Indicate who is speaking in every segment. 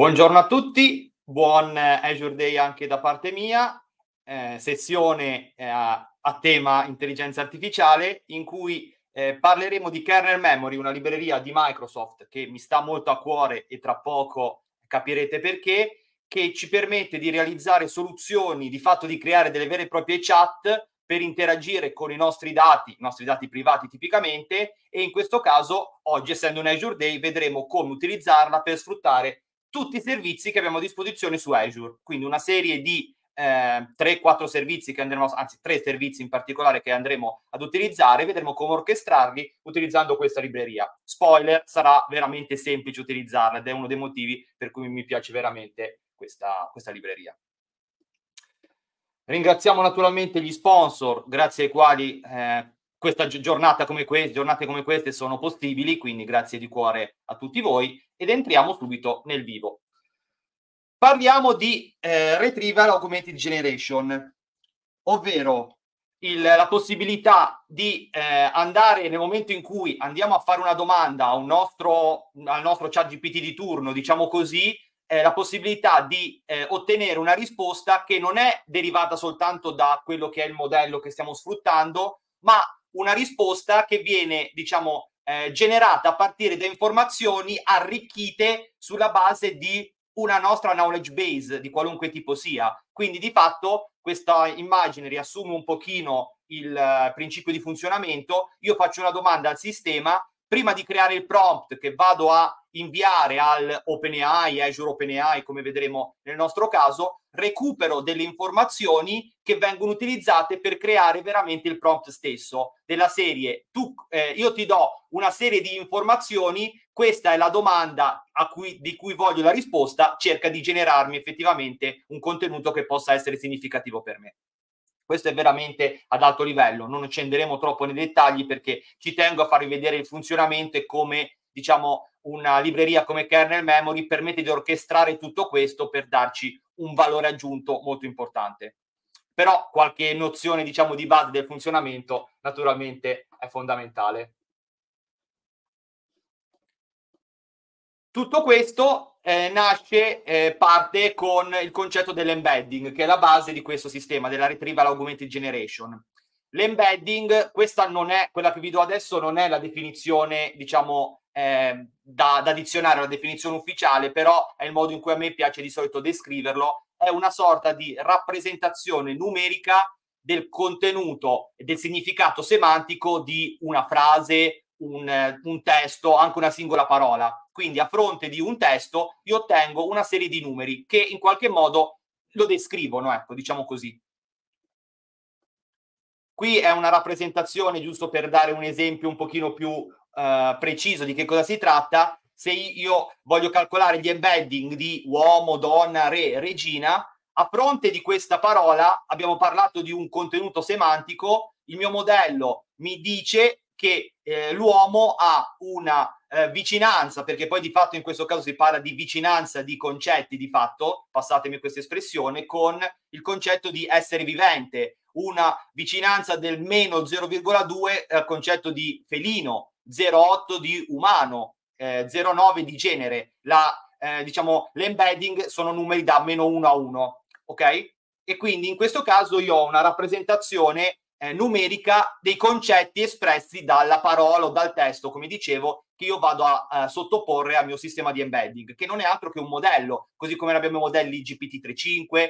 Speaker 1: Buongiorno a tutti, buon Azure Day anche da parte mia, eh, sessione eh, a tema intelligenza artificiale in cui eh, parleremo di kernel memory, una libreria di Microsoft che mi sta molto a cuore e tra poco capirete perché, che ci permette di realizzare soluzioni, di fatto di creare delle vere e proprie chat per interagire con i nostri dati, i nostri dati privati tipicamente, e in questo caso, oggi essendo un Azure Day, vedremo come utilizzarla per sfruttare tutti i servizi che abbiamo a disposizione su Azure. Quindi una serie di eh, 3-4 servizi che andremo, anzi tre servizi in particolare che andremo ad utilizzare, vedremo come orchestrarli utilizzando questa libreria. Spoiler, sarà veramente semplice utilizzarla ed è uno dei motivi per cui mi piace veramente questa, questa libreria. Ringraziamo naturalmente gli sponsor, grazie ai quali eh, questa giornata come queste, giornate come queste sono possibili, quindi grazie di cuore a tutti voi ed entriamo subito nel vivo. Parliamo di eh, Retrieval Augmented Generation, ovvero il, la possibilità di eh, andare nel momento in cui andiamo a fare una domanda un nostro, al nostro chat GPT di turno, diciamo così, eh, la possibilità di eh, ottenere una risposta che non è derivata soltanto da quello che è il modello che stiamo sfruttando, ma una risposta che viene, diciamo, eh, generata a partire da informazioni arricchite sulla base di una nostra knowledge base di qualunque tipo sia. Quindi di fatto questa immagine riassume un pochino il uh, principio di funzionamento. Io faccio una domanda al sistema, prima di creare il prompt che vado a inviare al OpenAI, Azure OpenAI, come vedremo nel nostro caso, recupero delle informazioni che vengono utilizzate per creare veramente il prompt stesso della serie. Tu, eh, io ti do una serie di informazioni, questa è la domanda cui, di cui voglio la risposta, cerca di generarmi effettivamente un contenuto che possa essere significativo per me. Questo è veramente ad alto livello, non scenderemo troppo nei dettagli perché ci tengo a farvi vedere il funzionamento e come diciamo una libreria come kernel memory permette di orchestrare tutto questo per darci un valore aggiunto molto importante. Però qualche nozione diciamo di base del funzionamento naturalmente è fondamentale. Tutto questo eh, nasce, eh, parte con il concetto dell'embedding, che è la base di questo sistema, della Retrieval Augmented Generation. L'embedding, questa non è, quella che vi do adesso non è la definizione, diciamo, eh, da, da dizionario, la definizione ufficiale, però è il modo in cui a me piace di solito descriverlo, è una sorta di rappresentazione numerica del contenuto e del significato semantico di una frase, un, un, testo, anche una singola parola. Quindi a fronte di un testo io ottengo una serie di numeri che in qualche modo lo descrivono, ecco, diciamo così. Qui è una rappresentazione, giusto per dare un esempio un pochino più uh, preciso di che cosa si tratta. Se io voglio calcolare gli embedding di uomo, donna, re, regina, a fronte di questa parola abbiamo parlato di un contenuto semantico, il mio modello mi dice che eh, l'uomo ha una eh, vicinanza, perché poi di fatto in questo caso si parla di vicinanza di concetti, di fatto, passatemi questa espressione, con il concetto di essere vivente, una vicinanza del meno 0,2 al concetto di felino, 0,8 di umano, eh, 0,9 di genere. La, eh, diciamo, l'embedding sono numeri da meno 1 a 1, ok? E quindi in questo caso io ho una rappresentazione eh, numerica dei concetti espressi dalla parola o dal testo, come dicevo, che io vado a, a, sottoporre al mio sistema di embedding, che non è altro che un modello, così come abbiamo i modelli GPT-3.5,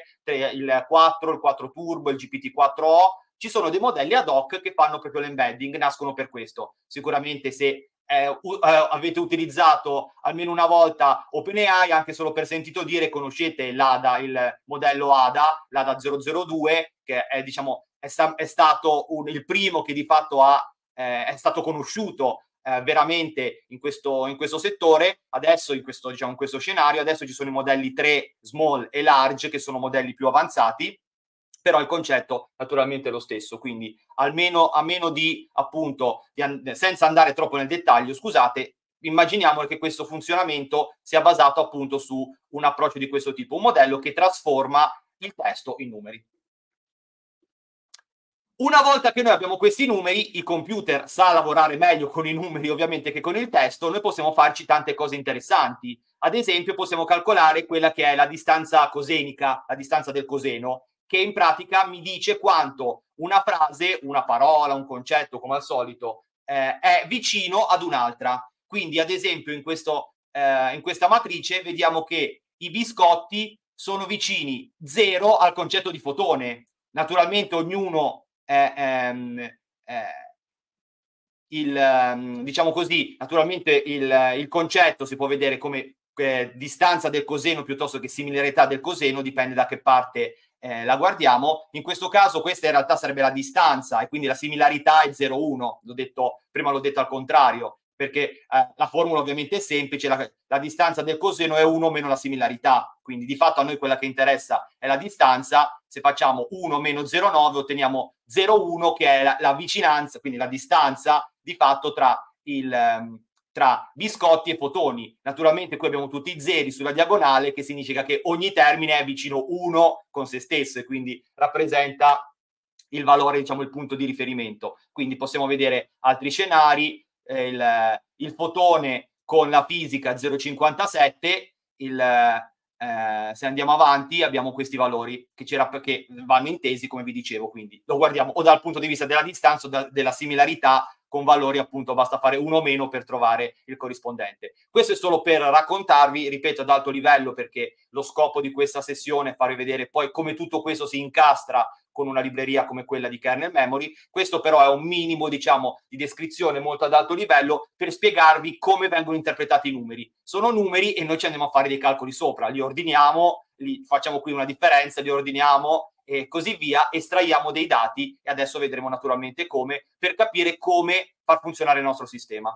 Speaker 1: il 4, il 4 Turbo, il GPT-4o, ci sono dei modelli ad hoc che fanno proprio l'embedding, nascono per questo. Sicuramente se eh, uh, avete utilizzato almeno una volta OpenAI, anche solo per sentito dire, conoscete l'ADA, il modello ADA, l'ADA 002, che è diciamo è, sta- è stato un, il primo che di fatto ha, eh, è stato conosciuto eh, veramente in questo, in questo, settore. Adesso, in questo, diciamo, in questo scenario, adesso ci sono i modelli 3, small e large, che sono modelli più avanzati, però il concetto naturalmente è lo stesso. Quindi, almeno a meno di appunto, di and- senza andare troppo nel dettaglio, scusate, immaginiamo che questo funzionamento sia basato appunto su un approccio di questo tipo, un modello che trasforma il testo in numeri. Una volta che noi abbiamo questi numeri, il computer sa lavorare meglio con i numeri ovviamente che con il testo, noi possiamo farci tante cose interessanti. ad esempio possiamo calcolare quella che è la distanza cosenica, la distanza del coseno, che in pratica mi dice quanto una frase, una parola, un concetto, come al solito, eh, è vicino ad un'altra. Quindi, ad esempio, in, questo, eh, in questa matrice vediamo che i biscotti sono vicini 0 al concetto di fotone. Naturalmente ognuno è, ehm, è il, ehm, diciamo così, naturalmente il, il, concetto si può vedere come eh, distanza del coseno piuttosto che similarità del coseno, dipende da che parte eh, la guardiamo. In questo caso questa in realtà sarebbe la distanza e quindi la similarità è 0,1. L'ho detto, prima l'ho detto al contrario, perché eh, la formula ovviamente è semplice, la, la, distanza del coseno è 1 meno la similarità. Quindi di fatto a noi quella che interessa è la distanza. Se facciamo 1 meno 0,9 otteniamo 0,1 che è la, la, vicinanza, quindi la distanza di fatto tra il... Um, tra biscotti e fotoni. Naturalmente qui abbiamo tutti i zeri sulla diagonale, che significa che ogni termine è vicino 1 con se stesso e quindi rappresenta il valore, diciamo, il punto di riferimento. Quindi possiamo vedere altri scenari, eh, il, il, fotone con la fisica 0,57, il, eh, se andiamo avanti abbiamo questi valori che, che vanno intesi, come vi dicevo, quindi lo guardiamo o dal punto di vista della distanza o da, della similarità con valori appunto basta fare uno o meno per trovare il corrispondente. Questo è solo per raccontarvi, ripeto, ad alto livello perché lo scopo di questa sessione è farvi vedere poi come tutto questo si incastra con una libreria come quella di kernel memory. Questo però è un minimo, diciamo, di descrizione molto ad alto livello per spiegarvi come vengono interpretati i numeri. Sono numeri e noi ci andiamo a fare dei calcoli sopra, li ordiniamo, li facciamo qui una differenza, li ordiniamo e così via, estraiamo dei dati e adesso vedremo naturalmente come per capire come far funzionare il nostro sistema.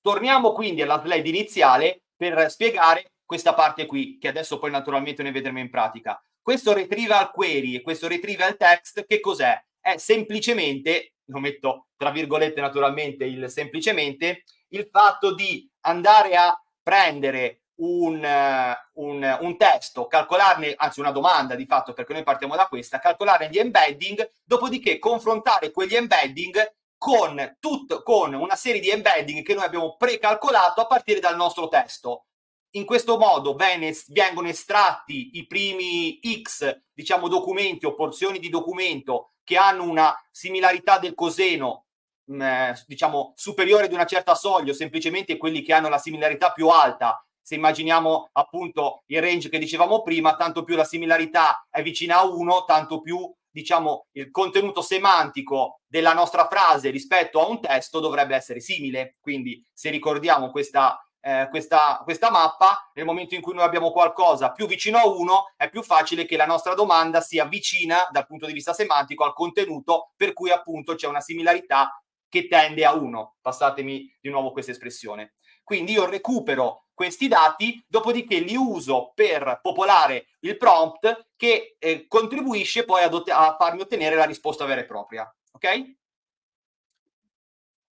Speaker 1: Torniamo quindi alla slide iniziale per spiegare questa parte qui, che adesso poi naturalmente ne vedremo in pratica. Questo retrieval query e questo retrieval text che cos'è? È semplicemente, lo metto tra virgolette naturalmente il semplicemente, il fatto di andare a prendere un, eh, un, un, testo, calcolarne, anzi una domanda di fatto, perché noi partiamo da questa, calcolare gli embedding, dopodiché confrontare quegli embedding con, tut, con una serie di embedding che noi abbiamo precalcolato a partire dal nostro testo. In questo modo vengono estratti i primi X, diciamo, documenti o porzioni di documento che hanno una similarità del coseno mh, mm, diciamo superiore di una certa soglia, semplicemente quelli che hanno la similarità più alta se immaginiamo appunto il range che dicevamo prima, tanto più la similarità è vicina a 1, tanto più diciamo il contenuto semantico della nostra frase rispetto a un testo dovrebbe essere simile. Quindi se ricordiamo questa, eh, questa, questa mappa, nel momento in cui noi abbiamo qualcosa più vicino a 1, è più facile che la nostra domanda sia vicina dal punto di vista semantico al contenuto, per cui appunto c'è una similarità che tende a 1. Passatemi di nuovo questa espressione. Quindi io recupero questi dati, dopodiché li uso per popolare il prompt che eh, contribuisce poi ad, a farmi ottenere la risposta vera e propria. Ok?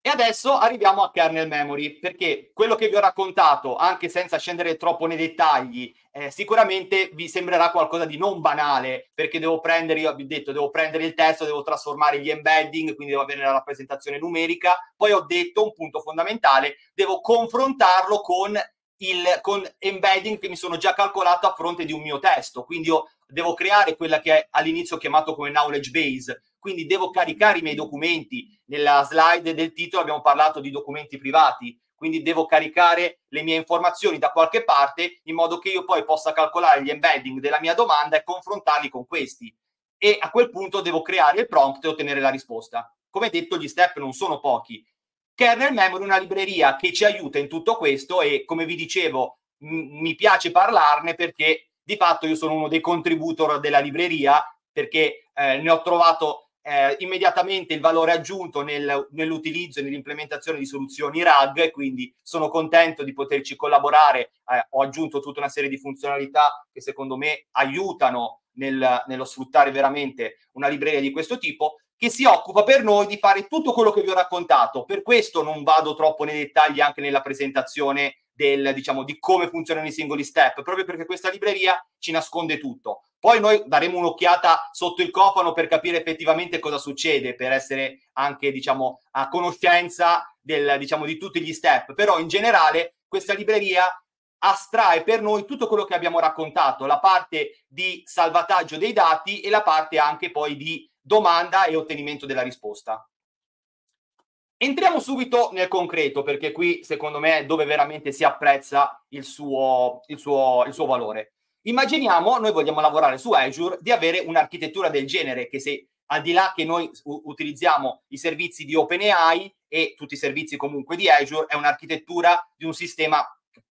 Speaker 1: E adesso arriviamo a kernel memory, perché quello che vi ho raccontato, anche senza scendere troppo nei dettagli, eh, sicuramente vi sembrerà qualcosa di non banale, perché devo prendere, io vi ho detto, devo prendere il testo, devo trasformare gli embedding, quindi devo avere la rappresentazione numerica, poi ho detto un punto fondamentale, devo confrontarlo con il, con embedding che mi sono già calcolato a fronte di un mio testo, quindi io devo creare quella che all'inizio ho chiamato come knowledge base, quindi devo caricare i miei documenti. Nella slide del titolo abbiamo parlato di documenti privati, quindi devo caricare le mie informazioni da qualche parte in modo che io poi possa calcolare gli embedding della mia domanda e confrontarli con questi. E a quel punto devo creare il prompt e ottenere la risposta. Come detto, gli step non sono pochi. Kernel Memory è una libreria che ci aiuta in tutto questo e, come vi dicevo, m- mi piace parlarne perché di fatto io sono uno dei contributor della libreria perché eh, ne ho trovato eh, immediatamente il valore aggiunto nel, nell'utilizzo e nell'implementazione di soluzioni RAG e quindi sono contento di poterci collaborare. Eh, ho aggiunto tutta una serie di funzionalità che secondo me aiutano nel, nello sfruttare veramente una libreria di questo tipo che si occupa per noi di fare tutto quello che vi ho raccontato. Per questo non vado troppo nei dettagli anche nella presentazione del, diciamo, di come funzionano i singoli step, proprio perché questa libreria ci nasconde tutto. Poi noi daremo un'occhiata sotto il cofano per capire effettivamente cosa succede, per essere anche, diciamo, a conoscenza del, diciamo, di tutti gli step. Però in generale questa libreria astrae per noi tutto quello che abbiamo raccontato, la parte di salvataggio dei dati e la parte anche poi di domanda e ottenimento della risposta. Entriamo subito nel concreto perché qui secondo me è dove veramente si apprezza il suo, il suo, il suo valore. Immaginiamo, noi vogliamo lavorare su Azure, di avere un'architettura del genere che se al di là che noi utilizziamo i servizi di OpenAI e tutti i servizi comunque di Azure, è un'architettura di un sistema,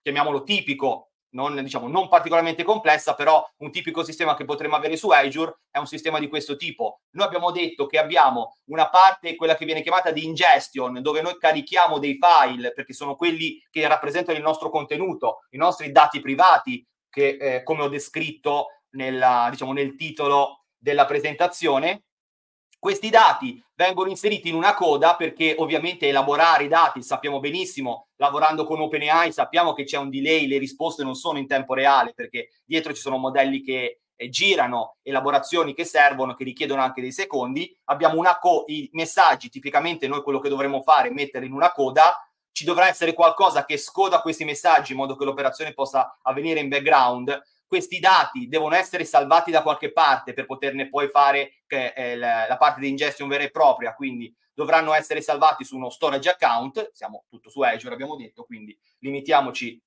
Speaker 1: chiamiamolo tipico, non, diciamo, non particolarmente complessa, però un tipico sistema che potremmo avere su Azure è un sistema di questo tipo. Noi abbiamo detto che abbiamo una parte, quella che viene chiamata di ingestion, dove noi carichiamo dei file, perché sono quelli che rappresentano il nostro contenuto, i nostri dati privati, che eh, come ho descritto nella, diciamo, nel titolo della presentazione, questi dati vengono inseriti in una coda perché ovviamente elaborare i dati, sappiamo benissimo, lavorando con OpenAI sappiamo che c'è un delay, le risposte non sono in tempo reale perché dietro ci sono modelli che eh, girano, elaborazioni che servono, che richiedono anche dei secondi. Abbiamo una co- i messaggi, tipicamente noi quello che dovremmo fare è mettere in una coda, ci dovrà essere qualcosa che scoda questi messaggi in modo che l'operazione possa avvenire in background questi dati devono essere salvati da qualche parte per poterne poi fare eh, la, la parte di ingestion vera e propria, quindi dovranno essere salvati su uno storage account, siamo tutto su Azure abbiamo detto, quindi limitiamoci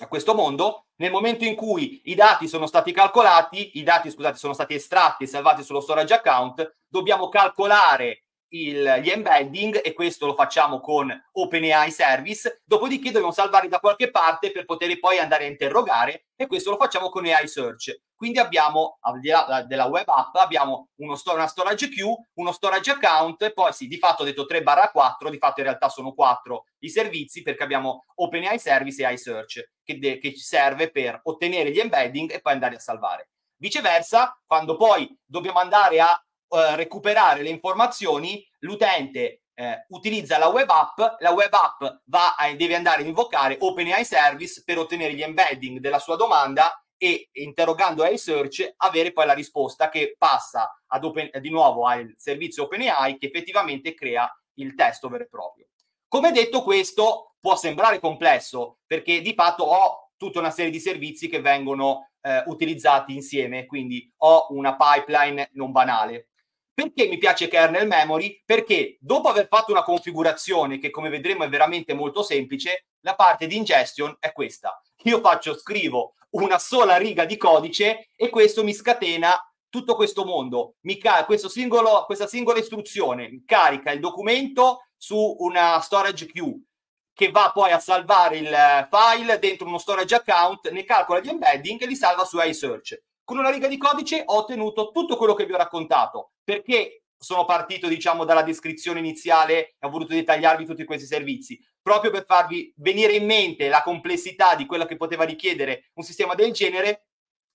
Speaker 1: a questo mondo. Nel momento in cui i dati sono stati calcolati, i dati scusate sono stati estratti e salvati sullo storage account, dobbiamo calcolare il, gli embedding e questo lo facciamo con OpenAI Service, dopodiché dobbiamo salvarli da qualche parte per poter poi andare a interrogare e questo lo facciamo con AI Search. Quindi abbiamo, al di là della web app, abbiamo sto- una storage queue, uno storage account e poi sì, di fatto ho detto 3 barra 4, di fatto in realtà sono 4 i servizi perché abbiamo OpenAI Service e AI Search che, de- che ci serve per ottenere gli embedding e poi andare a salvare. Viceversa, quando poi dobbiamo andare a eh, recuperare le informazioni, l'utente eh, utilizza la web app, la web app va a, deve andare a invocare OpenAI Service per ottenere gli embedding della sua domanda e interrogando AI Search avere poi la risposta che passa open, di nuovo al servizio OpenAI che effettivamente crea il testo vero e proprio. Come detto, questo può sembrare complesso perché di fatto ho tutta una serie di servizi che vengono eh, utilizzati insieme, quindi ho una pipeline non banale. Perché mi piace kernel memory? Perché dopo aver fatto una configurazione che come vedremo è veramente molto semplice, la parte di ingestion è questa. Io faccio, scrivo una sola riga di codice e questo mi scatena tutto questo mondo. Mi ca- singolo, questa singola istruzione carica il documento su una storage queue che va poi a salvare il file dentro uno storage account, ne calcola gli embedding e li salva su iSearch con una riga di codice ho ottenuto tutto quello che vi ho raccontato. Perché sono partito, diciamo, dalla descrizione iniziale e ho voluto dettagliarvi tutti questi servizi? Proprio per farvi venire in mente la complessità di quello che poteva richiedere un sistema del genere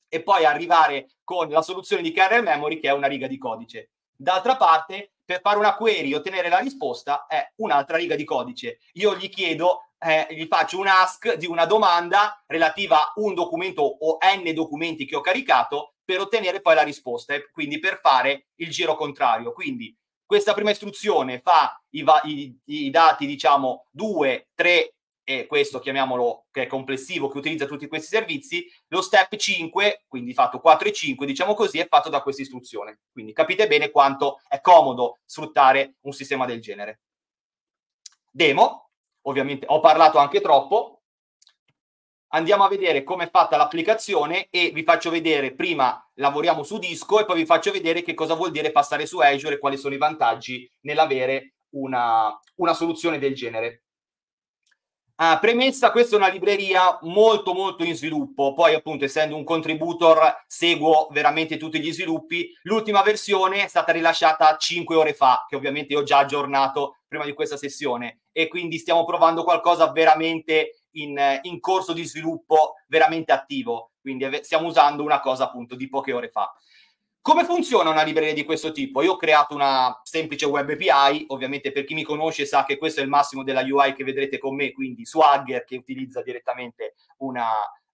Speaker 1: e poi arrivare con la soluzione di kernel memory che è una riga di codice. D'altra parte, per fare una query e ottenere la risposta è un'altra riga di codice. Io gli chiedo eh, gli faccio un ask di una domanda relativa a un documento o n documenti che ho caricato per ottenere poi la risposta e quindi per fare il giro contrario. Quindi questa prima istruzione fa i, i, i dati, diciamo, 2, 3 e questo chiamiamolo che è complessivo, che utilizza tutti questi servizi, lo step 5, quindi fatto 4 e 5, diciamo così, è fatto da questa istruzione. Quindi capite bene quanto è comodo sfruttare un sistema del genere. Demo, ovviamente ho parlato anche troppo. Andiamo a vedere come è fatta l'applicazione e vi faccio vedere, prima lavoriamo su disco e poi vi faccio vedere che cosa vuol dire passare su Azure e quali sono i vantaggi nell'avere una, una soluzione del genere. Uh, premessa, questa è una libreria molto molto in sviluppo, poi appunto essendo un contributor seguo veramente tutti gli sviluppi. L'ultima versione è stata rilasciata 5 ore fa, che ovviamente ho già aggiornato prima di questa sessione e quindi stiamo provando qualcosa veramente in, in corso di sviluppo, veramente attivo, quindi stiamo usando una cosa appunto di poche ore fa. Come funziona una libreria di questo tipo? Io ho creato una semplice web API, ovviamente per chi mi conosce sa che questo è il massimo della UI che vedrete con me, quindi Swagger che utilizza direttamente una,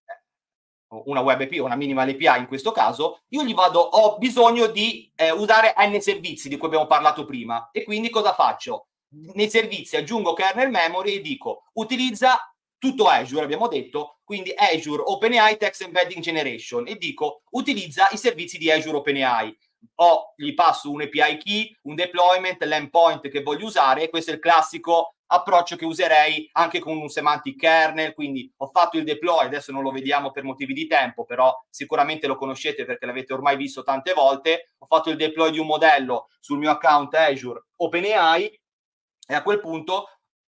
Speaker 1: eh, una web API, una minimal API in questo caso, io gli vado, ho bisogno di eh, usare N servizi di cui abbiamo parlato prima e quindi cosa faccio? Nei servizi aggiungo kernel memory e dico utilizza tutto Azure, abbiamo detto, quindi Azure OpenAI Text Embedding Generation e dico utilizza i servizi di Azure OpenAI. O gli passo un API key, un deployment, l'endpoint che voglio usare, questo è il classico approccio che userei anche con un semantic kernel, quindi ho fatto il deploy, adesso non lo vediamo per motivi di tempo, però sicuramente lo conoscete perché l'avete ormai visto tante volte, ho fatto il deploy di un modello sul mio account Azure OpenAI e a quel punto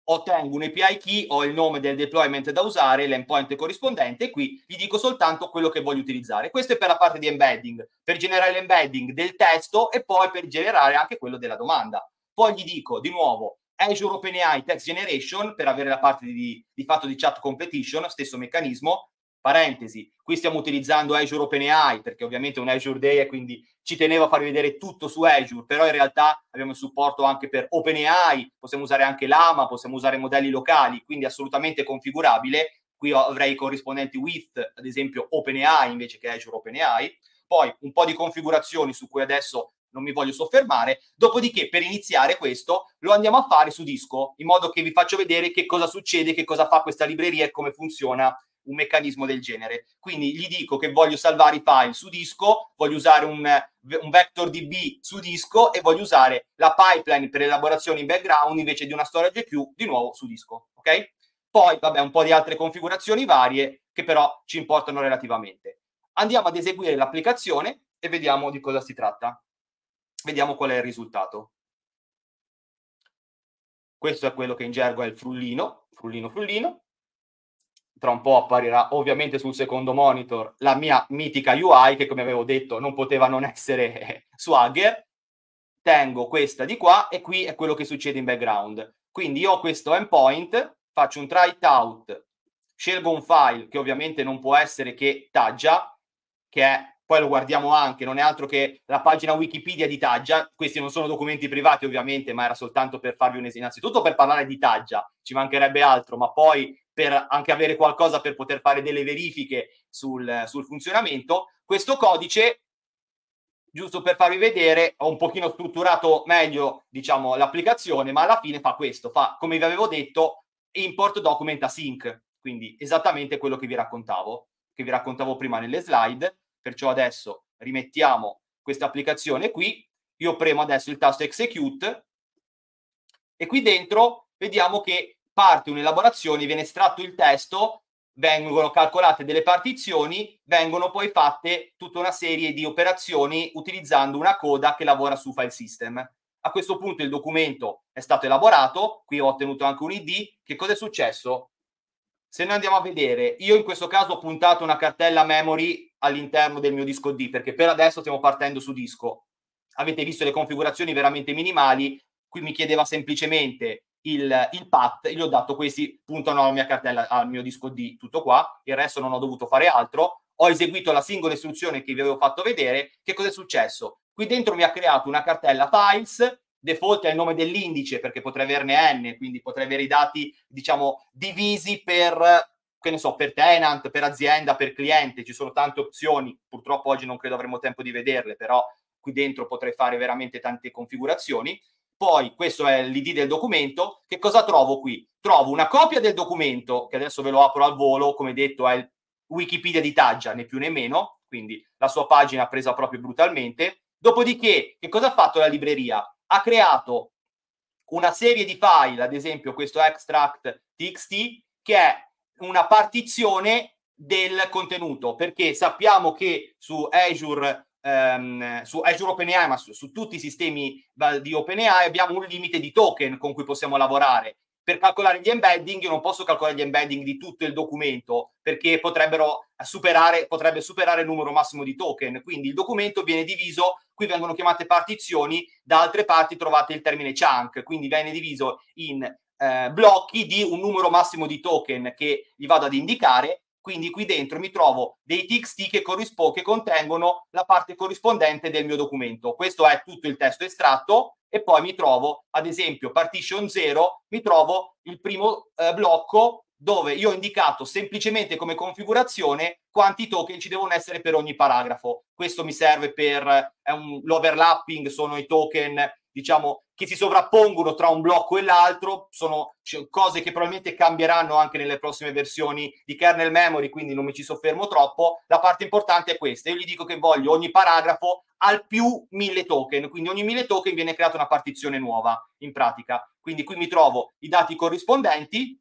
Speaker 1: ottengo un API key, ho il nome del deployment da usare, l'endpoint corrispondente e qui gli dico soltanto quello che voglio utilizzare. Questo è per la parte di embedding, per generare l'embedding del testo e poi per generare anche quello della domanda. Poi gli dico di nuovo Azure OpenAI Text Generation per avere la parte di, di fatto di chat competition, stesso meccanismo, parentesi, qui stiamo utilizzando Azure OpenAI perché ovviamente è un Azure Day e quindi ci tenevo a farvi vedere tutto su Azure, però in realtà abbiamo il supporto anche per OpenAI, possiamo usare anche Lama, possiamo usare modelli locali, quindi assolutamente configurabile. Qui avrei i corrispondenti with, ad esempio OpenAI invece che Azure OpenAI. Poi un po' di configurazioni su cui adesso non mi voglio soffermare. Dopodiché, per iniziare questo, lo andiamo a fare su disco, in modo che vi faccio vedere che cosa succede, che cosa fa questa libreria e come funziona un meccanismo del genere. Quindi gli dico che voglio salvare i file su disco, voglio usare un, un vector DB su disco e voglio usare la pipeline per elaborazione in background invece di una storage queue di nuovo su disco. Ok? Poi, vabbè, un po' di altre configurazioni varie che però ci importano relativamente. Andiamo ad eseguire l'applicazione e vediamo di cosa si tratta. Vediamo qual è il risultato. Questo è quello che in gergo è il frullino, frullino, frullino. Tra un po' apparirà ovviamente sul secondo monitor la mia mitica UI che come avevo detto non poteva non essere Swagger. Tengo questa di qua e qui è quello che succede in background. Quindi io ho questo endpoint, faccio un try it out, scelgo un file che ovviamente non può essere che Taggia, che è poi lo guardiamo anche, non è altro che la pagina Wikipedia di Taggia, questi non sono documenti privati ovviamente, ma era soltanto per farvi un esempio, innanzitutto per parlare di Taggia, ci mancherebbe altro, ma poi per anche avere qualcosa per poter fare delle verifiche sul, sul funzionamento. Questo codice, giusto per farvi vedere, ho un pochino strutturato meglio, diciamo, l'applicazione, ma alla fine fa questo, fa, come vi avevo detto, import document async, quindi esattamente quello che vi raccontavo, che vi raccontavo prima nelle slide Perciò adesso rimettiamo questa applicazione qui, io premo adesso il tasto execute e qui dentro vediamo che parte un'elaborazione, viene estratto il testo, vengono calcolate delle partizioni, vengono poi fatte tutta una serie di operazioni utilizzando una coda che lavora su file system. A questo punto il documento è stato elaborato, qui ho ottenuto anche un ID. Che cosa è successo? Se noi andiamo a vedere, io in questo caso ho puntato una cartella memory all'interno del mio disco D, perché per adesso stiamo partendo su disco. Avete visto le configurazioni veramente minimali, qui mi chiedeva semplicemente il, il path, gli ho dato questi, puntano alla mia cartella, al mio disco D, tutto qua, il resto non ho dovuto fare altro, ho eseguito la singola istruzione che vi avevo fatto vedere, che cosa è successo? Qui dentro mi ha creato una cartella files default è il nome dell'indice perché potrei averne n, quindi potrei avere i dati, diciamo, divisi per, che ne so, per tenant, per azienda, per cliente, ci sono tante opzioni, purtroppo oggi non credo avremo tempo di vederle, però qui dentro potrei fare veramente tante configurazioni. Poi questo è l'id del documento, che cosa trovo qui? Trovo una copia del documento, che adesso ve lo apro al volo, come detto è il Wikipedia di Taggia, né più né meno, quindi la sua pagina presa proprio brutalmente. Dopodiché, che cosa ha fatto la libreria? ha creato una serie di file, ad esempio questo extract txt, che è una partizione del contenuto, perché sappiamo che su Azure, ehm, su Azure OpenAI, ma su, su tutti i sistemi di OpenAI abbiamo un limite di token con cui possiamo lavorare per calcolare gli embedding io non posso calcolare gli embedding di tutto il documento perché potrebbero superare, potrebbe superare il numero massimo di token. Quindi il documento viene diviso, qui vengono chiamate partizioni, da altre parti trovate il termine chunk, quindi viene diviso in eh, blocchi di un numero massimo di token che gli vado ad indicare. Quindi qui dentro mi trovo dei txt che, corrispo- che contengono la parte corrispondente del mio documento. Questo è tutto il testo estratto e poi mi trovo, ad esempio, partition 0, mi trovo il primo eh, blocco dove io ho indicato semplicemente come configurazione quanti token ci devono essere per ogni paragrafo. Questo mi serve per un, l'overlapping, sono i token diciamo, che si sovrappongono tra un blocco e l'altro, sono cose che probabilmente cambieranno anche nelle prossime versioni di kernel memory, quindi non mi ci soffermo troppo. La parte importante è questa, io gli dico che voglio ogni paragrafo al più mille token, quindi ogni mille token viene creata una partizione nuova in pratica. Quindi qui mi trovo i dati corrispondenti,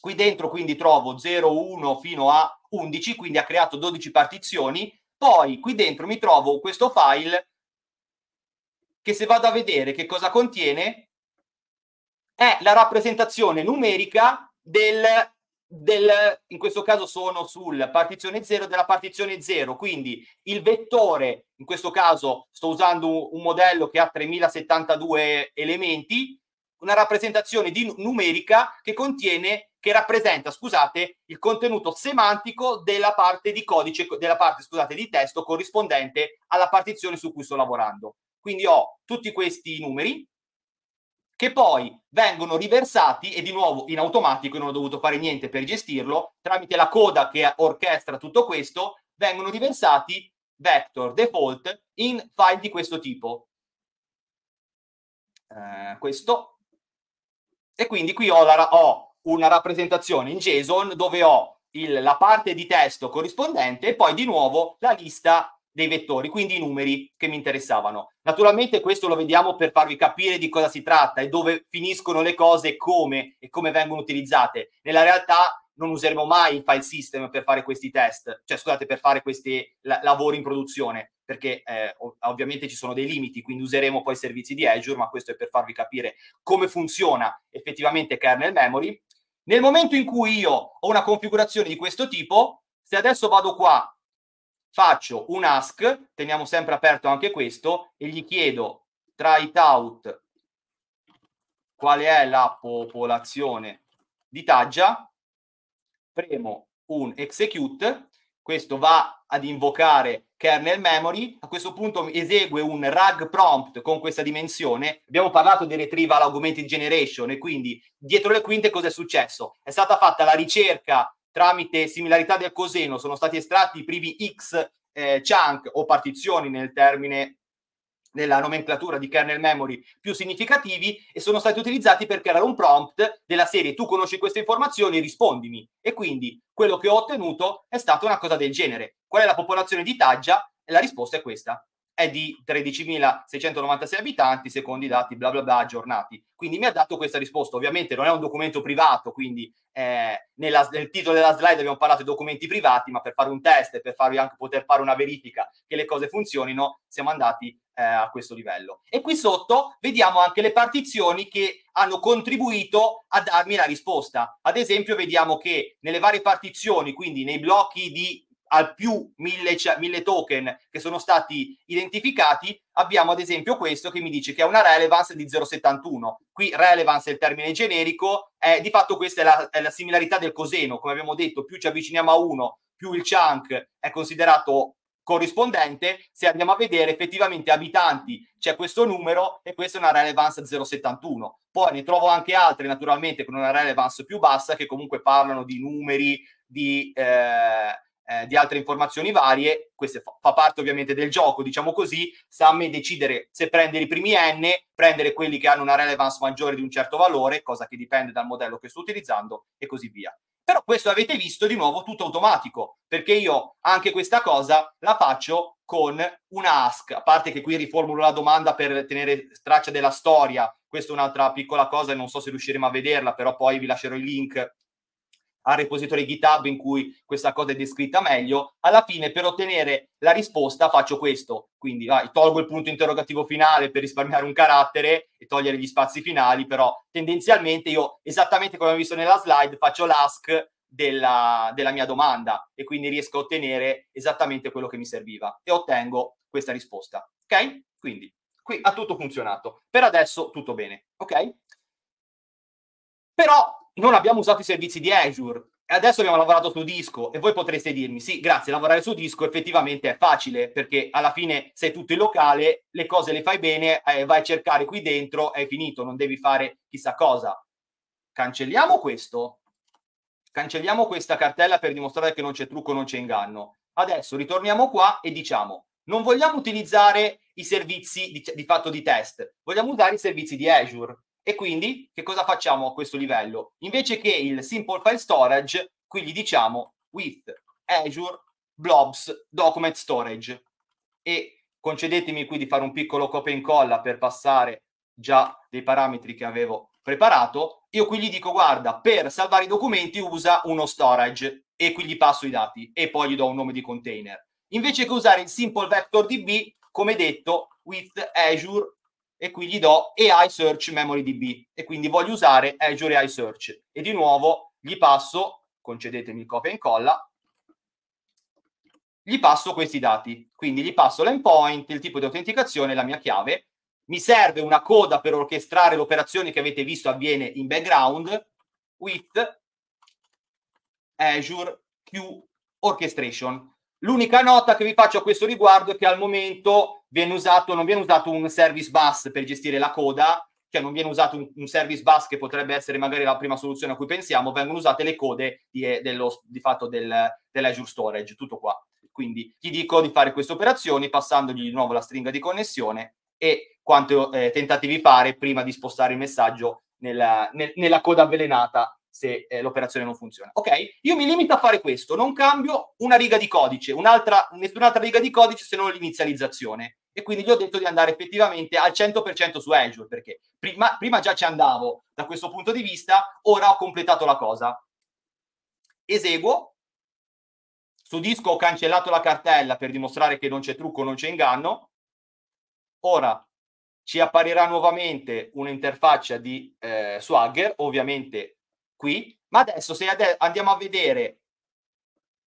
Speaker 1: qui dentro quindi trovo 0, 1 fino a 11, quindi ha creato 12 partizioni, poi qui dentro mi trovo questo file che se vado a vedere che cosa contiene è la rappresentazione numerica del, del in questo caso sono sul partizione 0 della partizione 0 quindi il vettore in questo caso sto usando un modello che ha 3072 elementi una rappresentazione di numerica che contiene che rappresenta, scusate, il contenuto semantico della parte di codice della parte, scusate, di testo corrispondente alla partizione su cui sto lavorando. Quindi ho tutti questi numeri che poi vengono riversati e di nuovo in automatico, non ho dovuto fare niente per gestirlo, tramite la coda che orchestra tutto questo, vengono riversati vector default in file di questo tipo. Eh, questo. E quindi qui ho, la, ho una rappresentazione in JSON dove ho il, la parte di testo corrispondente e poi di nuovo la lista dei vettori, quindi i numeri che mi interessavano. Naturalmente questo lo vediamo per farvi capire di cosa si tratta e dove finiscono le cose come e come vengono utilizzate. Nella realtà non useremo mai il file system per fare questi test, cioè scusate, per fare questi la- lavori in produzione, perché eh, ovviamente ci sono dei limiti, quindi useremo poi i servizi di Azure, ma questo è per farvi capire come funziona effettivamente kernel memory. Nel momento in cui io ho una configurazione di questo tipo, se adesso vado qua faccio un ask, teniamo sempre aperto anche questo, e gli chiedo tra it out qual è la popolazione di Taggia, premo un execute, questo va ad invocare kernel memory, a questo punto esegue un rag prompt con questa dimensione, abbiamo parlato di retrieval augmented generation e quindi dietro le quinte cosa è successo? È stata fatta la ricerca tramite similarità del coseno sono stati estratti i primi X eh, chunk o partizioni nel termine nella nomenclatura di kernel memory più significativi e sono stati utilizzati per creare un prompt della serie tu conosci queste informazioni, rispondimi. E quindi quello che ho ottenuto è stata una cosa del genere. Qual è la popolazione di Taggia? E la risposta è questa è di 13.696 abitanti, secondo i dati bla bla bla aggiornati. Quindi mi ha dato questa risposta. Ovviamente non è un documento privato, quindi eh, nella, nel titolo della slide abbiamo parlato di documenti privati, ma per fare un test e per farvi anche poter fare una verifica che le cose funzionino, siamo andati eh, a questo livello. E qui sotto vediamo anche le partizioni che hanno contribuito a darmi la risposta. Ad esempio, vediamo che nelle varie partizioni, quindi nei blocchi di al più mille, mille token che sono stati identificati, abbiamo ad esempio questo che mi dice che ha una relevance di 0,71. Qui relevance è il termine generico, eh, di fatto questa è la, è la, similarità del coseno, come abbiamo detto, più ci avviciniamo a 1, più il chunk è considerato corrispondente, se andiamo a vedere effettivamente abitanti c'è questo numero e questa è una relevance 0,71. Poi ne trovo anche altre naturalmente con una relevance più bassa che comunque parlano di numeri, di... Eh, eh, di altre informazioni varie, questo fa, fa, parte ovviamente del gioco, diciamo così, sta a me decidere se prendere i primi n, prendere quelli che hanno una relevance maggiore di un certo valore, cosa che dipende dal modello che sto utilizzando e così via. Però questo avete visto di nuovo tutto automatico, perché io anche questa cosa la faccio con una ask, a parte che qui riformulo la domanda per tenere traccia della storia, questa è un'altra piccola cosa e non so se riusciremo a vederla, però poi vi lascerò il link al repository GitHub in cui questa cosa è descritta meglio, alla fine per ottenere la risposta faccio questo, quindi vai, tolgo il punto interrogativo finale per risparmiare un carattere e togliere gli spazi finali, però tendenzialmente io, esattamente come ho visto nella slide, faccio l'ask della, della mia domanda e quindi riesco a ottenere esattamente quello che mi serviva e ottengo questa risposta. Ok? Quindi qui ha tutto funzionato. Per adesso tutto bene. Ok? Però non abbiamo usato i servizi di Azure e adesso abbiamo lavorato su disco e voi potreste dirmi sì, grazie, lavorare su disco effettivamente è facile perché alla fine sei tutto in locale, le cose le fai bene, eh, vai a cercare qui dentro, è finito, non devi fare chissà cosa. Cancelliamo questo, cancelliamo questa cartella per dimostrare che non c'è trucco, non c'è inganno. Adesso ritorniamo qua e diciamo non vogliamo utilizzare i servizi di, di fatto di test, vogliamo usare i servizi di Azure. E quindi che cosa facciamo a questo livello? Invece che il simple file storage, qui gli diciamo with Azure blobs document storage. E concedetemi qui di fare un piccolo copia e incolla per passare già dei parametri che avevo preparato. Io qui gli dico guarda, per salvare i documenti usa uno storage e qui gli passo i dati e poi gli do un nome di container. Invece che usare il simple vector DB, come detto, with Azure e qui gli do AI Search Memory DB e quindi voglio usare Azure AI Search. E di nuovo gli passo, concedetemi il copia e incolla, gli passo questi dati, quindi gli passo l'endpoint, il tipo di autenticazione, la mia chiave, mi serve una coda per orchestrare l'operazione che avete visto avviene in background with Azure Q Orchestration. L'unica nota che vi faccio a questo riguardo è che al momento viene usato, non viene usato un service bus per gestire la coda, cioè non viene usato un, un, service bus che potrebbe essere magari la prima soluzione a cui pensiamo, vengono usate le code di, eh, dello, di fatto del, dell'Azure Storage, tutto qua. Quindi gli dico di fare queste operazioni passandogli di nuovo la stringa di connessione e quanto eh, tentativi fare prima di spostare il messaggio nella, nel, nella coda avvelenata se eh, l'operazione non funziona. Ok? Io mi limito a fare questo, non cambio una riga di codice, un'altra, nessun'altra riga di codice se non l'inizializzazione. E quindi gli ho detto di andare effettivamente al 100% su Azure, perché prima, prima già ci andavo da questo punto di vista, ora ho completato la cosa. Eseguo, su disco ho cancellato la cartella per dimostrare che non c'è trucco, non c'è inganno. Ora ci apparirà nuovamente un'interfaccia di eh, Swagger, ovviamente qui, ma adesso se ade- andiamo a vedere,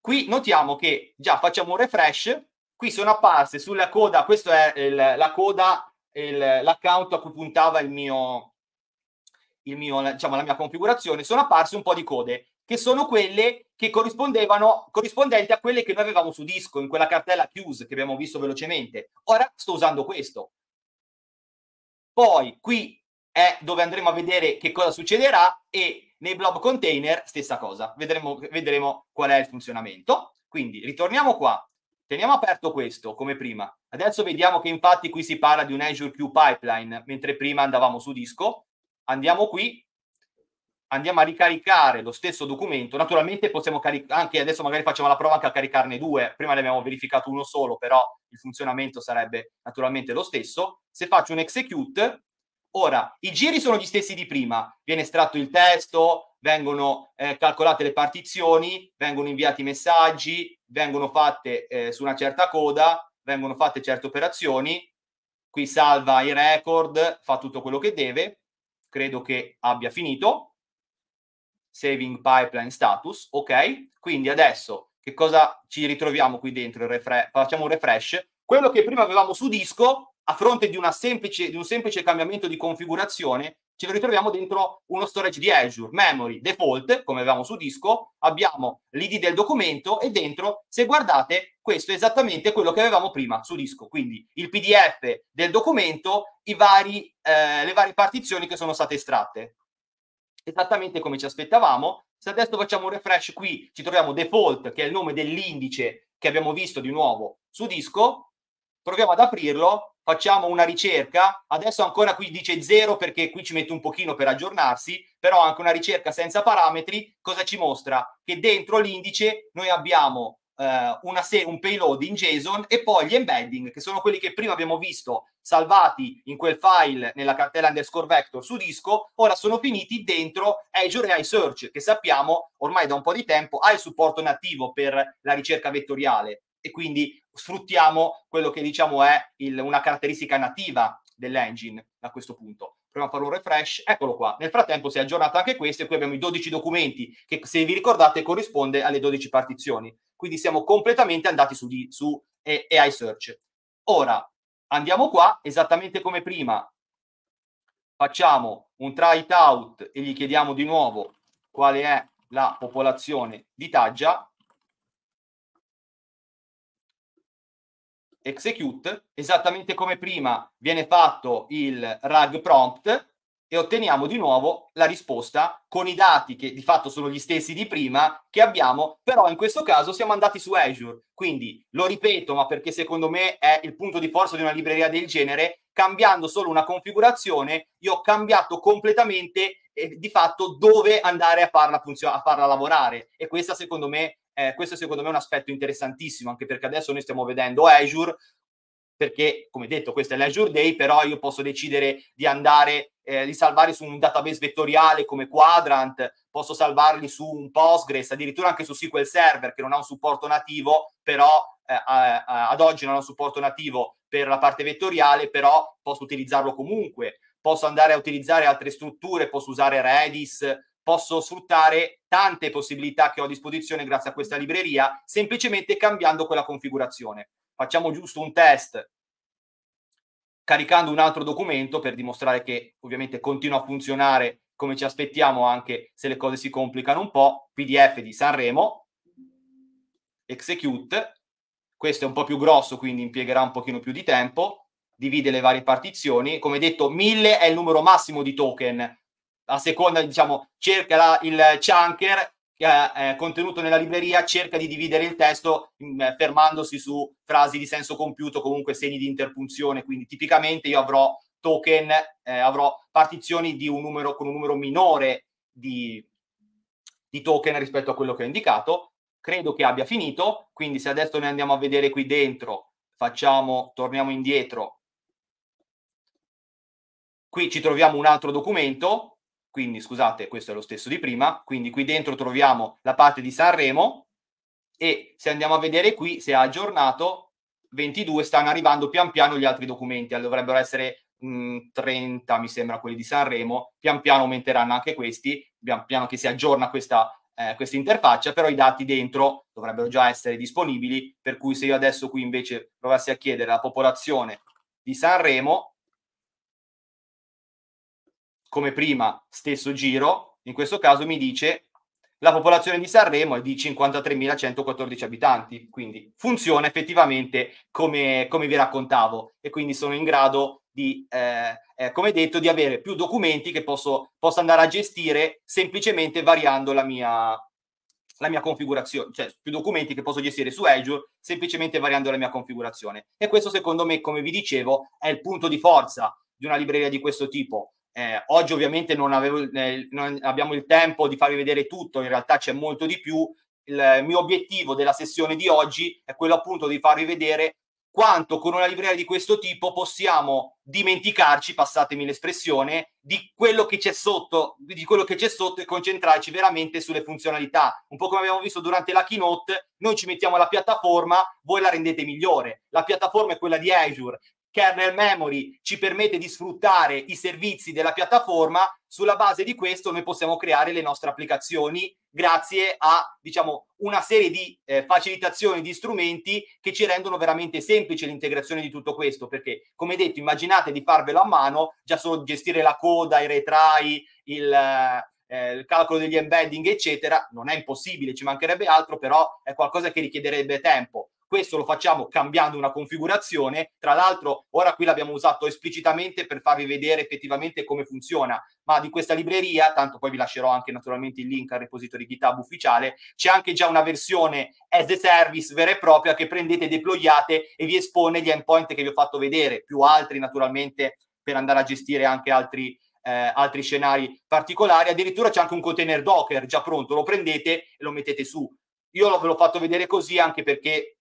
Speaker 1: qui notiamo che già facciamo un refresh, qui sono apparse sulla coda, questa è il, la coda, il, l'account a cui puntava il mio, il mio, diciamo, la mia configurazione, sono apparse un po' di code che sono quelle che corrispondevano corrispondenti a quelle che noi avevamo su disco in quella cartella chiusa che abbiamo visto velocemente. Ora sto usando questo. Poi qui è dove andremo a vedere che cosa succederà e nei blob container stessa cosa, vedremo, vedremo qual è il funzionamento. Quindi ritorniamo qua, teniamo aperto questo come prima. Adesso vediamo che infatti qui si parla di un Azure Q Pipeline, mentre prima andavamo su disco. Andiamo qui, andiamo a ricaricare lo stesso documento. Naturalmente possiamo caricare, anche adesso magari facciamo la prova anche a caricarne due. Prima ne abbiamo verificato uno solo, però il funzionamento sarebbe naturalmente lo stesso. Se faccio un execute, Ora, i giri sono gli stessi di prima, viene estratto il testo, vengono eh, calcolate le partizioni, vengono inviati messaggi, vengono fatte eh, su una certa coda, vengono fatte certe operazioni, qui salva i record, fa tutto quello che deve, credo che abbia finito, saving pipeline status, ok? Quindi adesso che cosa ci ritroviamo qui dentro? Refre- facciamo un refresh. Quello che prima avevamo su disco a fronte di, semplice, di, un semplice cambiamento di configurazione, lo ritroviamo dentro uno storage di Azure, memory default, come avevamo su disco, abbiamo l'id del documento e dentro, se guardate, questo è esattamente quello che avevamo prima su disco, quindi il PDF del documento, vari, eh, le varie partizioni che sono state estratte. Esattamente come ci aspettavamo. Se adesso facciamo un refresh qui, ci troviamo default, che è il nome dell'indice che abbiamo visto di nuovo su disco, proviamo ad aprirlo facciamo una ricerca, adesso ancora qui dice 0 perché qui ci mette un pochino per aggiornarsi, però anche una ricerca senza parametri, cosa ci mostra? Che dentro l'indice noi abbiamo eh, una se- un payload in JSON e poi gli embedding, che sono quelli che prima abbiamo visto salvati in quel file nella cartella underscore vector su disco, ora sono finiti dentro Azure AI Search, che sappiamo ormai da un po' di tempo ha il supporto nativo per la ricerca vettoriale e quindi sfruttiamo quello che diciamo è il, una caratteristica nativa dell'engine a questo punto. Proviamo a fare un refresh, eccolo qua. Nel frattempo si è aggiornato anche questo e qui abbiamo i 12 documenti che se vi ricordate corrisponde alle 12 partizioni. Quindi siamo completamente andati su, di, su AI Search. Ora andiamo qua, esattamente come prima, facciamo un try it out e gli chiediamo di nuovo quale è la popolazione di Taggia execute, esattamente come prima viene fatto il rag prompt e otteniamo di nuovo la risposta con i dati che di fatto sono gli stessi di prima che abbiamo, però in questo caso siamo andati su Azure. Quindi lo ripeto, ma perché secondo me è il punto di forza di una libreria del genere, cambiando solo una configurazione, io ho cambiato completamente eh, di fatto dove andare a farla, funzion- a farla lavorare. E questa secondo me, eh, questo secondo me è un aspetto interessantissimo, anche perché adesso noi stiamo vedendo Azure perché come detto questo è l'Azure Day, però io posso decidere di andare, eh, di salvare su un database vettoriale come Quadrant, posso salvarli su un Postgres, addirittura anche su SQL Server che non ha un supporto nativo, però eh, ad oggi non ha un supporto nativo per la parte vettoriale, però posso utilizzarlo comunque, posso andare a utilizzare altre strutture, posso usare Redis, posso sfruttare tante possibilità che ho a disposizione grazie a questa libreria, semplicemente cambiando quella configurazione. Facciamo giusto un test caricando un altro documento per dimostrare che ovviamente continua a funzionare come ci aspettiamo anche se le cose si complicano un po', PDF di Sanremo, execute, questo è un po' più grosso quindi impiegherà un pochino più di tempo, divide le varie partizioni, come detto 1000 è il numero massimo di token, a seconda diciamo cerca la, il chunker che è eh, contenuto nella libreria cerca di dividere il testo mh, mm, fermandosi su frasi di senso compiuto, comunque segni di interpunzione, quindi tipicamente io avrò token, eh, avrò partizioni di un numero con un numero minore di, di token rispetto a quello che ho indicato. Credo che abbia finito, quindi se adesso ne andiamo a vedere qui dentro, facciamo, torniamo indietro. Qui ci troviamo un altro documento quindi scusate, questo è lo stesso di prima, quindi qui dentro troviamo la parte di Sanremo e se andiamo a vedere qui, se è aggiornato, 22 stanno arrivando pian piano gli altri documenti, dovrebbero essere mh, 30 mi sembra quelli di Sanremo, pian piano aumenteranno anche questi, pian piano che si aggiorna questa, eh, questa interfaccia, però i dati dentro dovrebbero già essere disponibili, per cui se io adesso qui invece provassi a chiedere la popolazione di Sanremo, come prima stesso giro, in questo caso mi dice la popolazione di Sanremo è di 53.114 abitanti, quindi funziona effettivamente come, come, vi raccontavo e quindi sono in grado di, eh, eh, come detto, di avere più documenti che posso, posso andare a gestire semplicemente variando la mia, la mia configurazione, cioè più documenti che posso gestire su Azure semplicemente variando la mia configurazione. E questo secondo me, come vi dicevo, è il punto di forza di una libreria di questo tipo eh, oggi ovviamente non, avevo, eh, non abbiamo il tempo di farvi vedere tutto, in realtà c'è molto di più. Il mio obiettivo della sessione di oggi è quello appunto di farvi vedere quanto con una libreria di questo tipo possiamo dimenticarci, passatemi l'espressione, di quello che c'è sotto, di quello che c'è sotto e concentrarci veramente sulle funzionalità. Un po' come abbiamo visto durante la keynote, noi ci mettiamo la piattaforma, voi la rendete migliore. La piattaforma è quella di Azure, kernel memory ci permette di sfruttare i servizi della piattaforma, sulla base di questo noi possiamo creare le nostre applicazioni grazie a diciamo una serie di eh, facilitazioni di strumenti che ci rendono veramente semplice l'integrazione di tutto questo perché come detto immaginate di farvelo a mano già solo gestire la coda, i retry, il, eh, il calcolo degli embedding eccetera non è impossibile, ci mancherebbe altro però è qualcosa che richiederebbe tempo questo lo facciamo cambiando una configurazione. Tra l'altro, ora qui l'abbiamo usato esplicitamente per farvi vedere effettivamente come funziona. Ma di questa libreria, tanto poi vi lascerò anche naturalmente il link al repository GitHub ufficiale, c'è anche già una versione as a service vera e propria che prendete, deployate e vi espone gli endpoint che vi ho fatto vedere, più altri naturalmente per andare a gestire anche altri, eh, altri scenari particolari. Addirittura c'è anche un container Docker già pronto, lo prendete e lo mettete su. Io ve l'ho fatto vedere così anche perché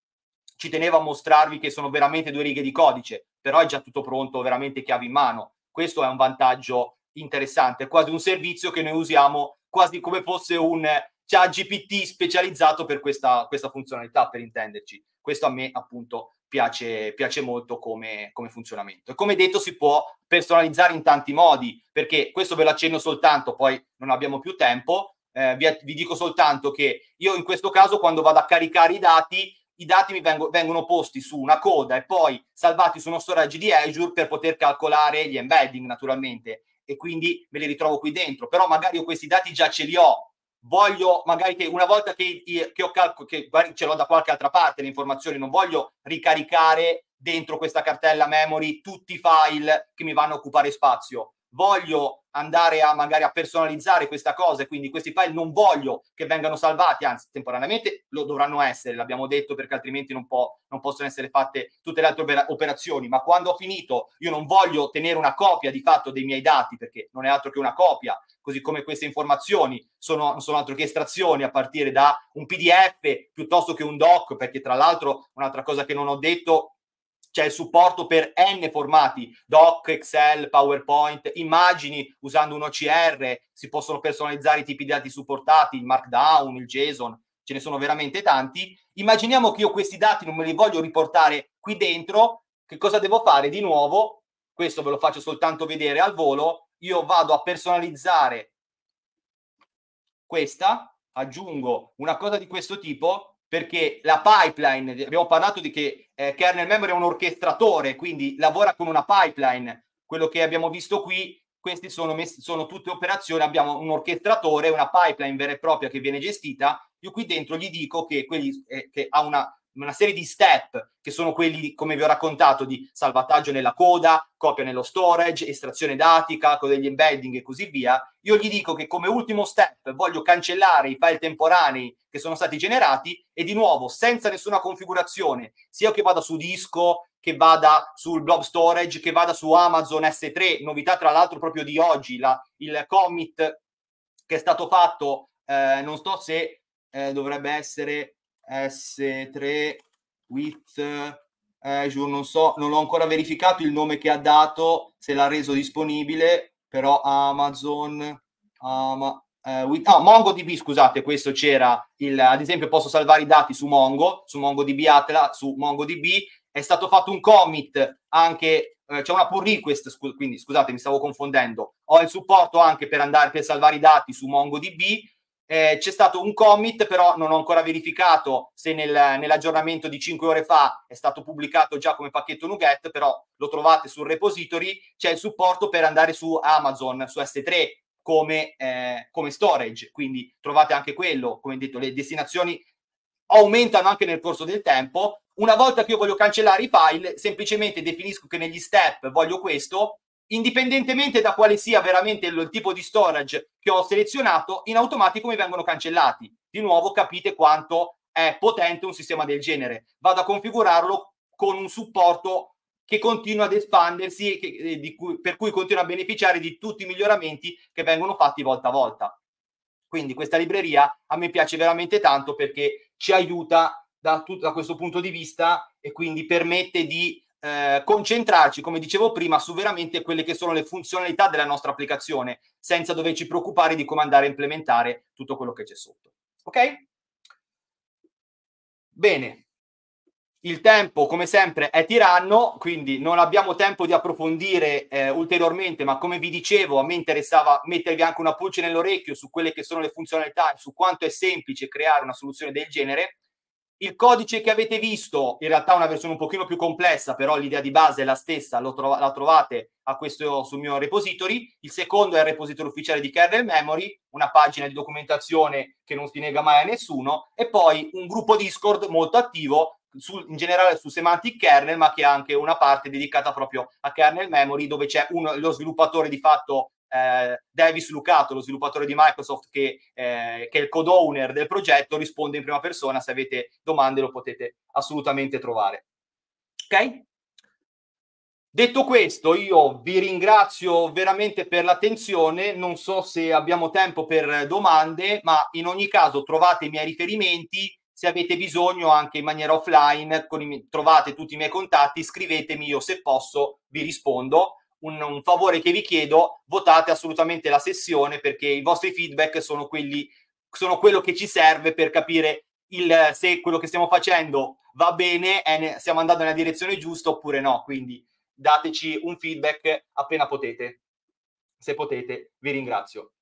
Speaker 1: ci tenevo a mostrarvi che sono veramente due righe di codice, però è già tutto pronto, veramente chiave in mano. Questo è un vantaggio interessante, è quasi un servizio che noi usiamo quasi come fosse un chat GPT specializzato per questa, questa funzionalità, per intenderci. Questo a me appunto piace, piace molto come, come, funzionamento. E come detto si può personalizzare in tanti modi, perché questo ve lo accenno soltanto, poi non abbiamo più tempo, eh, vi, vi, dico soltanto che io in questo caso quando vado a caricare i dati i dati mi vengo, vengono posti su una coda e poi salvati su uno storage di Azure per poter calcolare gli embedding naturalmente e quindi me li ritrovo qui dentro. Però magari io questi dati già ce li ho, voglio magari che una volta che, che ho calcolato, che ce l'ho da qualche altra parte le informazioni, non voglio ricaricare dentro questa cartella memory tutti i file che mi vanno a occupare spazio. Voglio andare a magari a personalizzare questa cosa e quindi questi file non voglio che vengano salvati, anzi temporaneamente lo dovranno essere, l'abbiamo detto perché altrimenti non, può, non possono essere fatte tutte le altre operazioni, ma quando ho finito io non voglio tenere una copia di fatto dei miei dati perché non è altro che una copia, così come queste informazioni sono, non sono altro che estrazioni a partire da un PDF piuttosto che un doc, perché tra l'altro un'altra cosa che non ho detto c'è il supporto per N formati, doc, Excel, PowerPoint, immagini usando un OCR, si possono personalizzare i tipi di dati supportati, il Markdown, il JSON, ce ne sono veramente tanti. Immaginiamo che io questi dati non me li voglio riportare qui dentro, che cosa devo fare? Di nuovo, questo ve lo faccio soltanto vedere al volo, io vado a personalizzare questa, aggiungo una cosa di questo tipo perché la pipeline, abbiamo parlato di che eh, kernel memory è un orchestratore, quindi lavora con una pipeline. Quello che abbiamo visto qui, queste sono, messi, sono tutte operazioni, abbiamo un orchestratore, una pipeline vera e propria che viene gestita. Io qui dentro gli dico che, quelli, eh, che ha una una serie di step che sono quelli, come vi ho raccontato, di salvataggio nella coda, copia nello storage, estrazione dati, calcolo degli embedding e così via, io gli dico che come ultimo step voglio cancellare i file temporanei che sono stati generati e di nuovo senza nessuna configurazione, sia che vada su disco, che vada sul blob storage, che vada su Amazon S3, novità tra l'altro proprio di oggi, la, il commit che è stato fatto, eh, non so se eh, dovrebbe essere S3 with Azure, non so, non ho ancora verificato il nome che ha dato, se l'ha reso disponibile, però Amazon, ama, eh, with, ah, MongoDB, scusate, questo c'era, il, ad esempio posso salvare i dati su Mongo, su MongoDB Atlas, su MongoDB, è stato fatto un commit anche, eh, c'è una pull request, scu- quindi scusate mi stavo confondendo, ho il supporto anche per andare per salvare i dati su MongoDB, eh, c'è stato un commit, però non ho ancora verificato se nel, nell'aggiornamento di 5 ore fa è stato pubblicato già come pacchetto NuGet, però lo trovate sul repository. C'è il supporto per andare su Amazon, su S3 come, eh, come storage, quindi trovate anche quello. Come detto, le destinazioni aumentano anche nel corso del tempo. Una volta che io voglio cancellare i file, semplicemente definisco che negli step voglio questo indipendentemente da quale sia veramente il, tipo di storage che ho selezionato, in automatico mi vengono cancellati. Di nuovo capite quanto è potente un sistema del genere. Vado a configurarlo con un supporto che continua ad espandersi e che, cui, per cui continua a beneficiare di tutti i miglioramenti che vengono fatti volta a volta. Quindi questa libreria a me piace veramente tanto perché ci aiuta da, tutto, da questo punto di vista e quindi permette di eh, concentrarci, come dicevo prima, su veramente quelle che sono le funzionalità della nostra applicazione, senza doverci preoccupare di come andare a implementare tutto quello che c'è sotto. Ok? Bene. Il tempo, come sempre, è tiranno, quindi non abbiamo tempo di approfondire eh, ulteriormente, ma come vi dicevo, a me interessava mettervi anche una pulce nell'orecchio su quelle che sono le funzionalità e su quanto è semplice creare una soluzione del genere il codice che avete visto, in realtà è una versione un pochino più complessa, però l'idea di base è la stessa, trova- la trovate questo, sul mio repository. Il secondo è il repository ufficiale di kernel memory, una pagina di documentazione che non si nega mai a nessuno, e poi un gruppo Discord molto attivo su, in generale su semantic kernel, ma che ha anche una parte dedicata proprio a kernel memory, dove c'è uno, lo sviluppatore di fatto eh, Davis Lucato, lo sviluppatore di Microsoft che, eh, che è il co-owner del progetto, risponde in prima persona. Se avete domande lo potete assolutamente trovare. Ok? Detto questo, io vi ringrazio veramente per l'attenzione. Non so se abbiamo tempo per domande, ma in ogni caso trovate i miei riferimenti. Se avete bisogno anche in maniera offline, i, trovate tutti i miei contatti, scrivetemi io se posso, vi rispondo un, un, favore che vi chiedo, votate assolutamente la sessione perché i vostri feedback sono quelli, sono quello che ci serve per capire il, se quello che stiamo facendo va bene, e stiamo andando nella direzione giusta oppure no. Quindi dateci un feedback appena potete. Se potete, vi ringrazio.